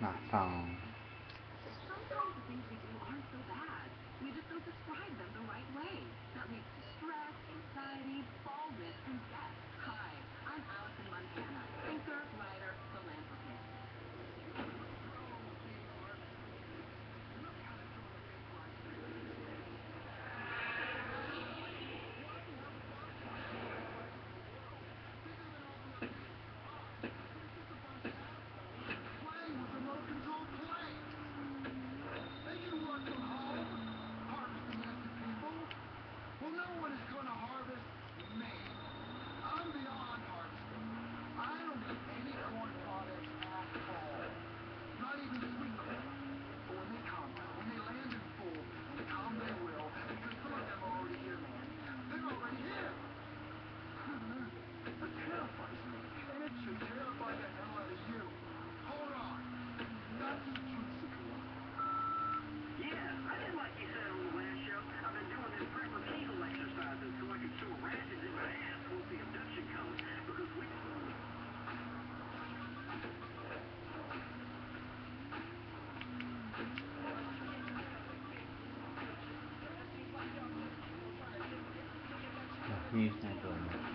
棒。Sometimes 你先说嘛